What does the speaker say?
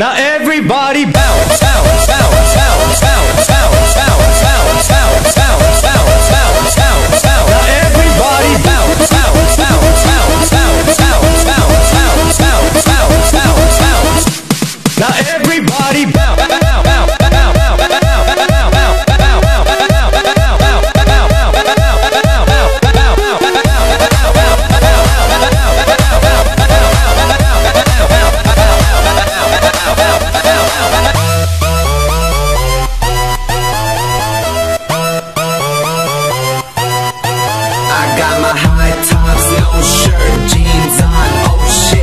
Now everybody bounce, bounce, bounce, bounce, bounce, bounce, bounce, bounce, bounce, bounce, bounce, bounce, bounce, bounce. Now everybody bounce, bounce, bounce, bounce, bounce, bounce, bounce, bounce, bounce, bounce, bounce, bounce. Now everybody bounce. Got my high tops, no shirt, jeans on, oh shit.